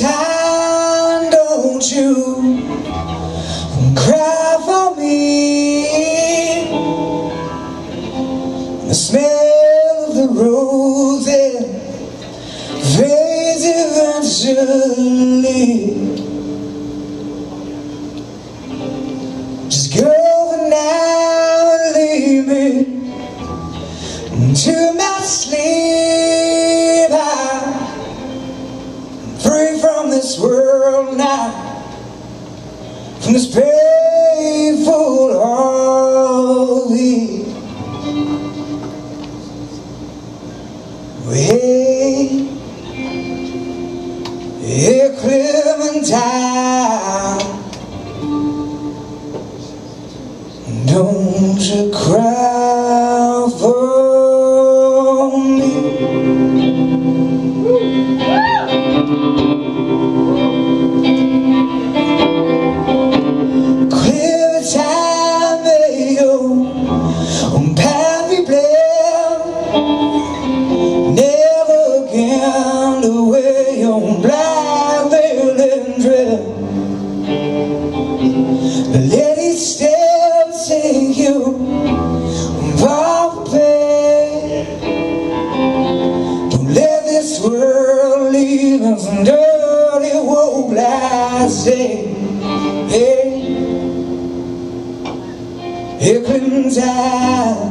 Clementine, don't you The smell of the roses fades eventually. Just go for now and leave me to my sleep. I'm free from this world now, from this painful hey, Clementine, don't you cry for me. Never again to wear I say. Hey, here comes I.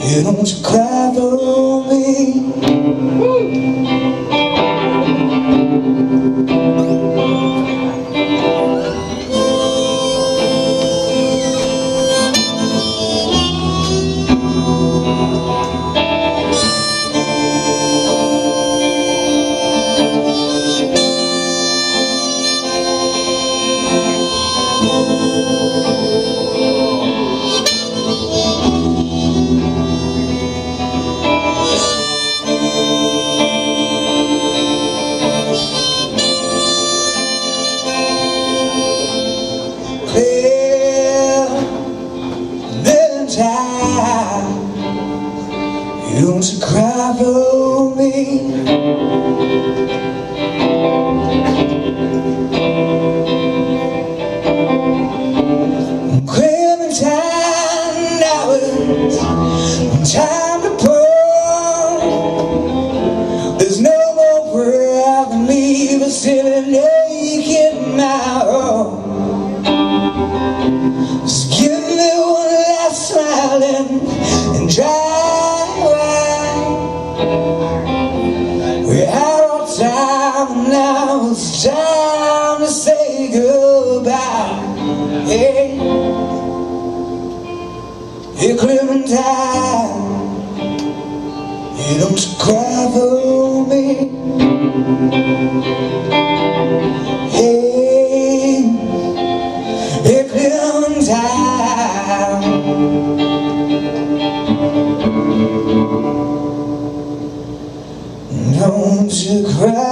You don't cry for me don't you cry for me? It's time to pour. There's no more heart. Just give me one last smile and, and dry Hey, hey. Clementine. You don't cry for me. Hey Hey Clementine. Don't you cry